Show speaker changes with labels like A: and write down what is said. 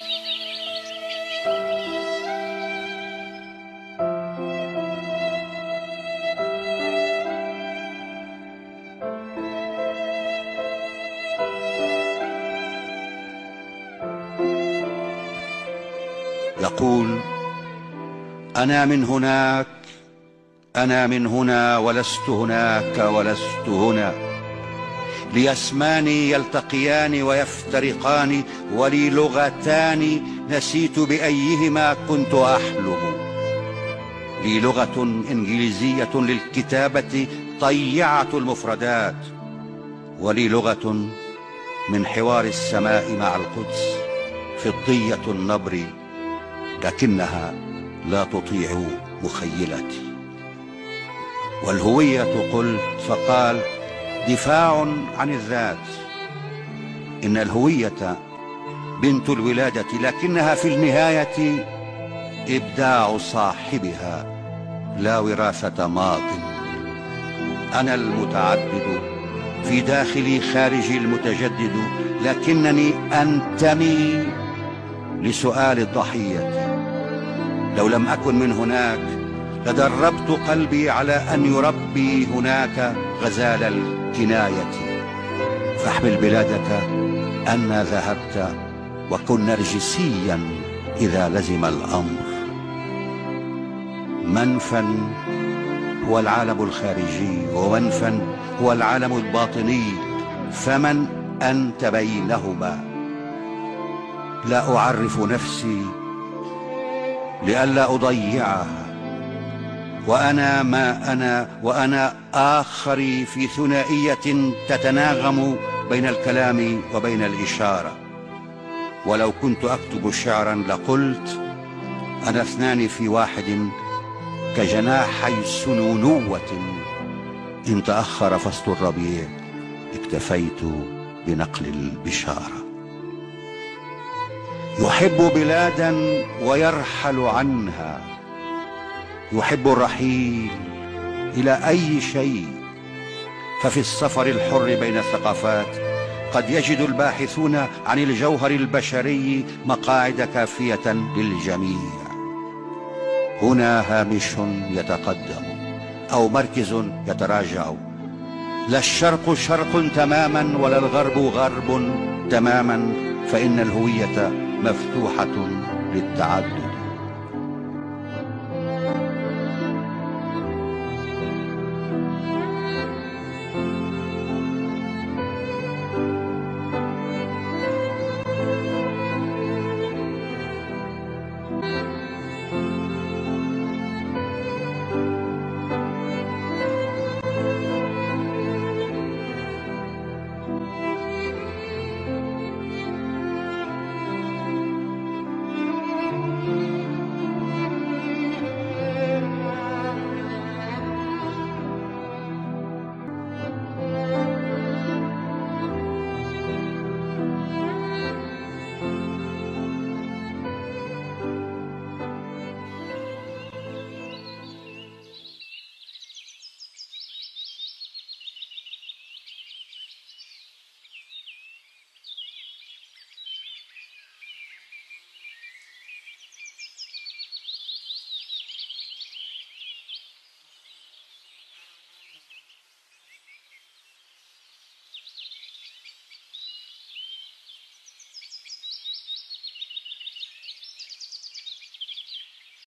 A: يقول أنا من هناك أنا من هنا ولست هناك ولست هنا. لي اسمان يلتقيان ويفترقان ولي لغتان نسيت بأيهما كنت أحلم. لي لغة إنجليزية للكتابة طيعة المفردات ولي لغة من حوار السماء مع القدس فضية النبر لكنها لا تطيع مخيلتي. والهوية قلت فقال دفاع عن الذات. إن الهوية بنت الولادة لكنها في النهاية إبداع صاحبها. لا وراثة ماض. أنا المتعدد في داخلي خارجي المتجدد لكنني أنتمي لسؤال الضحية. لو لم أكن من هناك لدربت قلبي على أن يربي هناك غزال الكناية. فاحمل بلادك أن ذهبت وكن نرجسيا إذا لزم الأمر. منفا هو العالم الخارجي ومنفا هو العالم الباطني. فمن أنت بينهما؟ لا أعرف نفسي لئلا أضيعها. وأنا ما أنا وأنا آخري في ثنائية تتناغم بين الكلام وبين الإشارة. ولو كنت أكتب شعرا لقلت أنا اثنان في واحد كجناحي سنونوة إن تأخر فصل الربيع اكتفيت بنقل البشارة. يحب بلادا ويرحل عنها يحب الرحيل إلى أي شيء. ففي السفر الحر بين الثقافات قد يجد الباحثون عن الجوهر البشري مقاعد كافية للجميع. هنا هامش يتقدم أو مركز يتراجع. لا الشرق شرق تماما ولا الغرب غرب تماما فإن الهوية مفتوحة للتعدد.